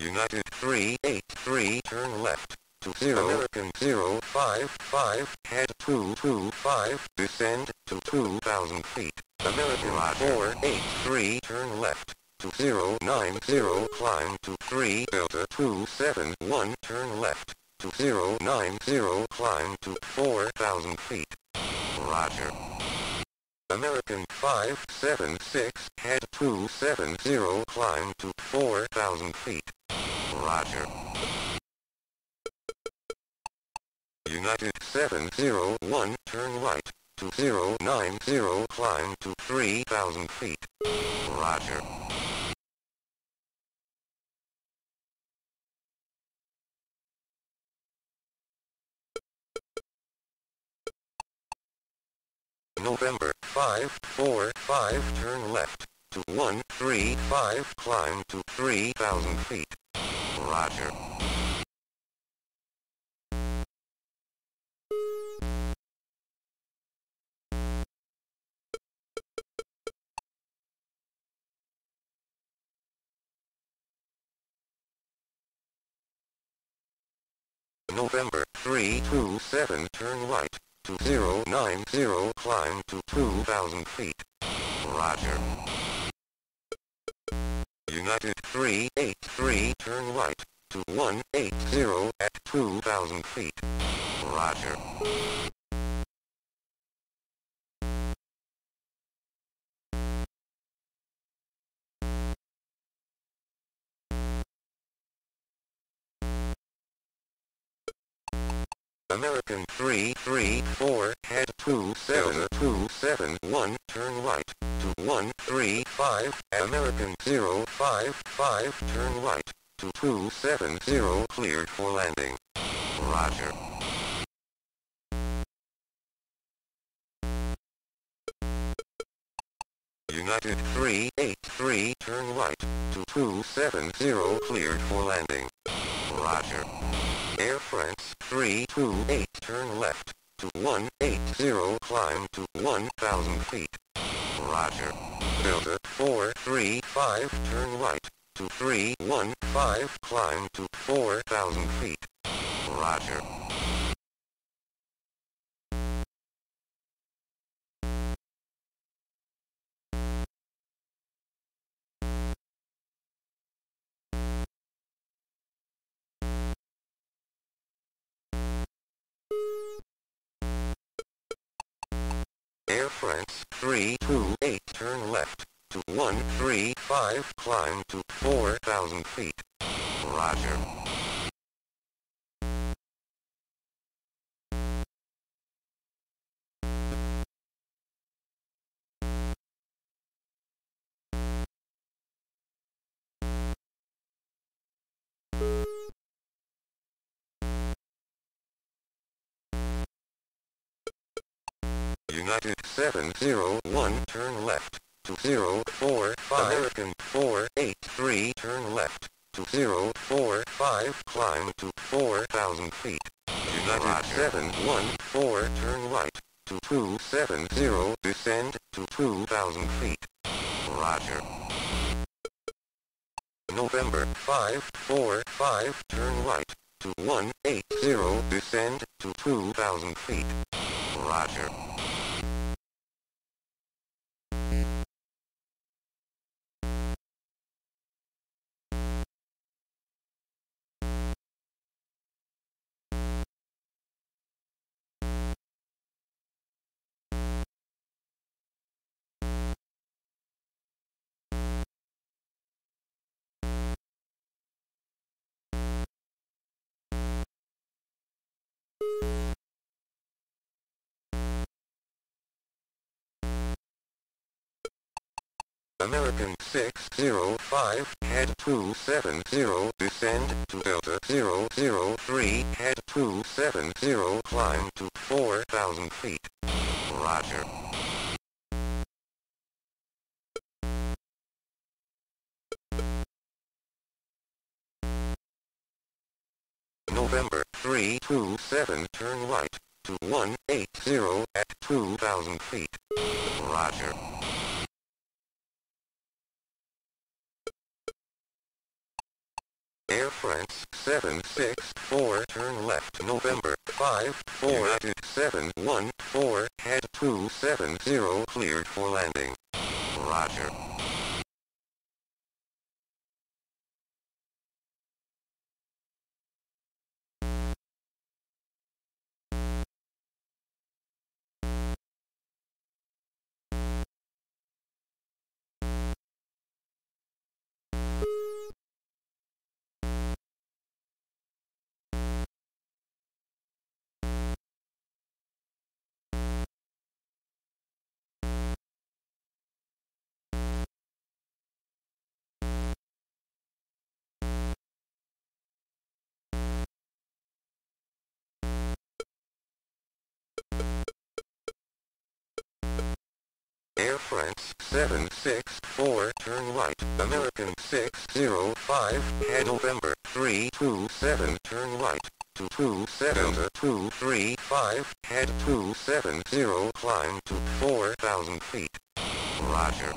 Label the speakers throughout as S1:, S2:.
S1: United 383 turn left to 0 American 055 head 225 descend to 2000 feet. American 483 turn left to 090 climb to 3 Delta 271 turn left to 090 climb to 4000 feet. Roger American 576 head 270 climb to 4000 feet. Roger. United 701 turn right to 090 climb to 3000 feet. Roger November 5, 4, 5 turn left to 1, 3, 5 climb to 3000 feet. Roger. November 327 turn right to 090 climb to 2000 feet. Roger. United 383 turn right to 180 at 2000 feet. Roger. American 334, head 27271, turn right, to 135, American 055, turn right, to 270, cleared for landing. Roger. United 383, turn right, to 270, cleared for landing. Roger. Air France 328 turn left to 180 climb to 1000 feet. Roger. Delta 435 turn right to 315 climb to 4000 feet. Roger. To 135 climb to 4000 feet. Roger. United 701 turn left to 045 American 483 turn left to 045 climb to 4000 feet. United 714 turn right to 270 descend to 2000 feet. Roger. November 545 turn right to 180 descend to 2000 feet. Roger. American 605, head 270, descend to Delta 003, head 270, climb to 4,000 feet. Roger. November 327, turn right to 180 at 2,000 feet. Roger. Air France 764 turn left November 5 4 United 714 head 270 cleared for landing. Roger. 764 turn right, American 605 head November. 327 turn right, 227 235 head 270 climb to 4,000 feet. Roger.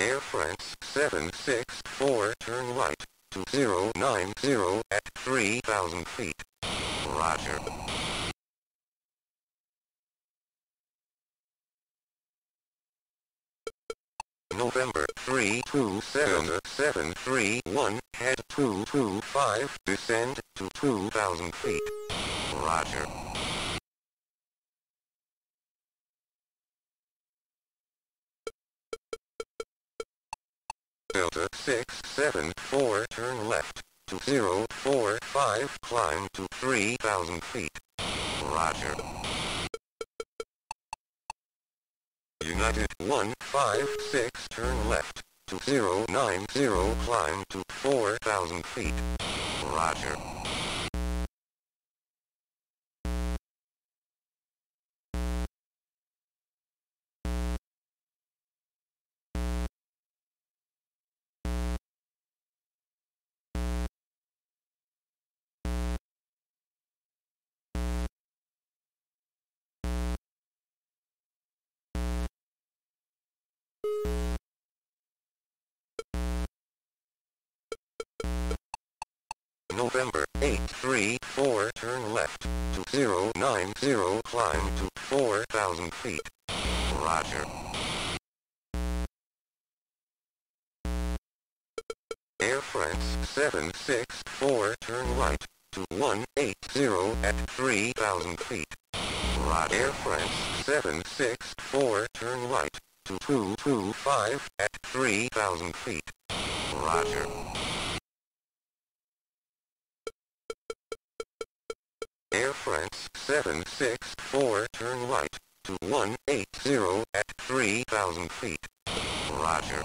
S1: Air France 764 turn right, to 2090 at 3,000 feet. Roger. November 327731, head 225, descend to 2,000 feet. Roger. Delta 674 turn left to 045 climb to 3000 feet. Roger. United 156 turn left to 090 climb to 4000 feet. Roger. November 834 turn left to 090 climb to 4000 feet. Roger. Air France 764 turn right to 180 at 3000 feet. Roger. Air France 764 turn right to 225 at 3000 feet. Roger. Air France 764 turn right to 180 at 3000 feet. Roger.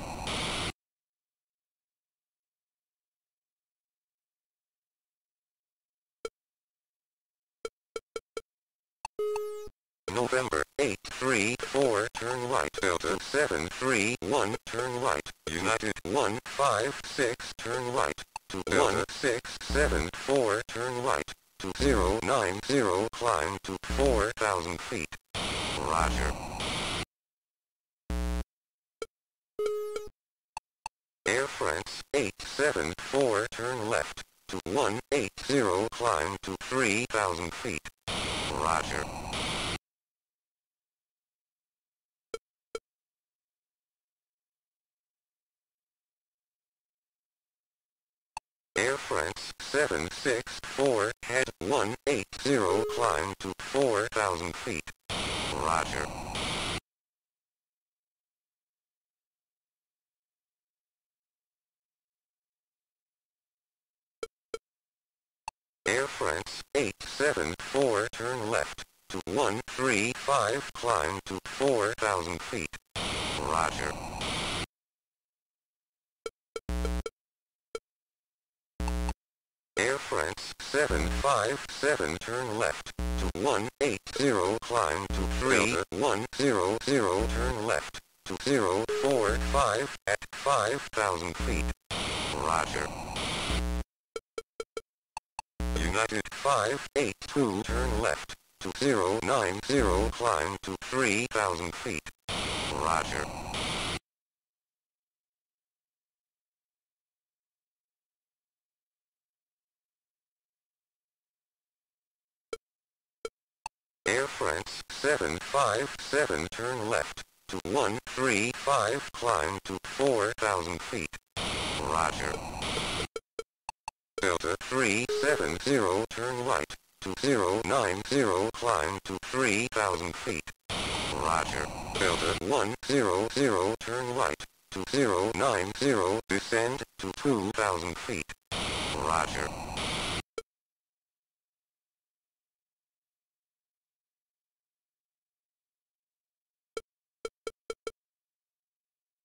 S1: November 834 turn right Delta 731 turn right United 156 turn right to 1674 turn right to 090 climb to 4000 feet. Roger. Air France 874 turn left to 180 climb to 3000 feet. Roger. Air France 764 head 180 climb to 4000 feet. Roger. Air France 874 turn left to 135 climb to 4000 feet. Roger. Air France 757 turn left to 180 climb to 3100 turn left to 045 at 5,000 feet. Roger. United 582 turn left to 090 climb to 3,000 feet. Roger. Air France 757 turn left to 135 climb to 4,000 feet. Roger. Delta 370 turn right to 090 climb to 3,000 feet. Roger. Delta 100 turn right to 090 descend to 2,000 feet. Roger.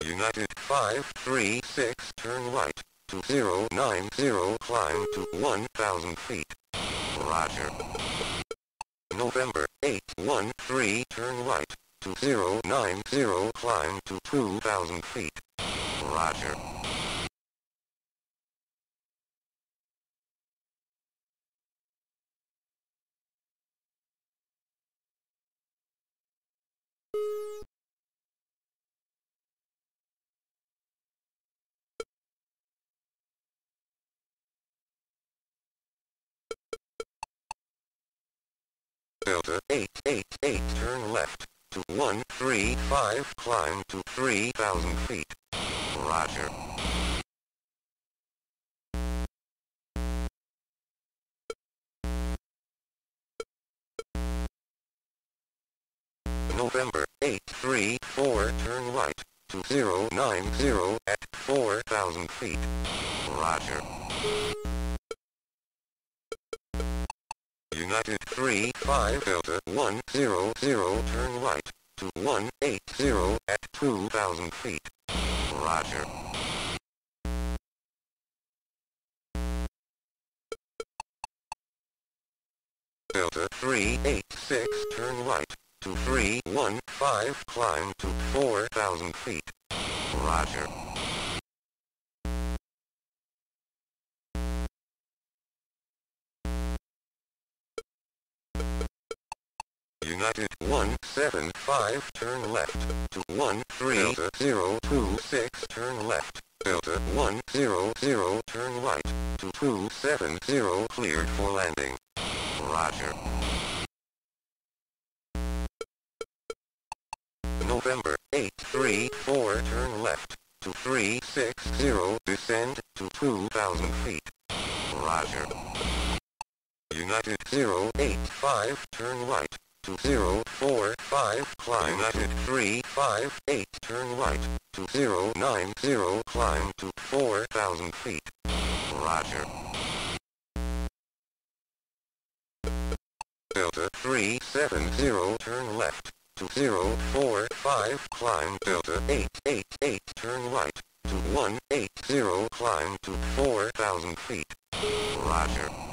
S1: United 536 turn right to 090 climb to 1000 feet. Roger. November 813 turn right to 090 climb to 2000 feet. Roger. Delta 888 turn left to 135 climb to 3000 feet. Roger. November 834 turn right to 090 at 4000 feet. Roger. United three 35 Delta 100 turn right to 180 at 2000 feet. Roger. Delta 386 turn right to 315 climb to 4000 feet. Roger. 175 turn left to 13026 turn left. Delta 100 turn right to 270 cleared for landing. Roger. November 834 turn left to 360 descend to 2000 feet. Roger. United 085 turn right to 045 climb United 358 turn right to 090 climb to 4000 feet. Roger. Delta 370 turn left to 045 climb Delta 888 turn right to 180 climb to 4000 feet. Roger.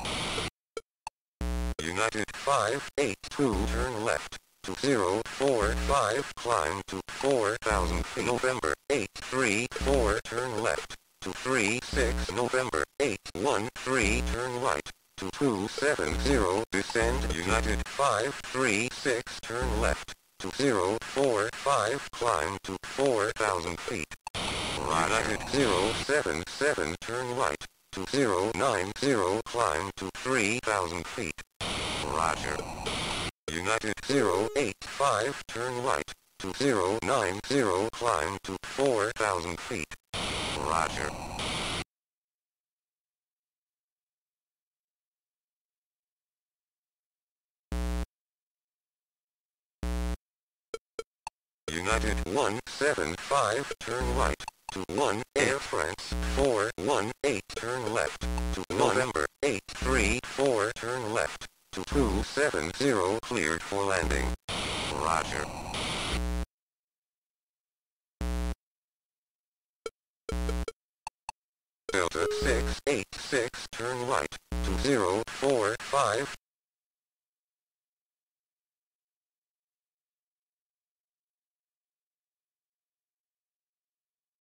S1: United 582 turn left to 045 climb to 4000 feet. November 834 turn left to 36 November 813 turn right to 270 descend. United 536 turn left to 045 climb to 4000 feet. United 077 turn right to 090 climb to 3000 feet Roger. United 085 turn right to 090 climb to 4000 feet. Roger. United 175 turn right to 1 Air France 418 turn left to November 834 turn left to 270 cleared for landing.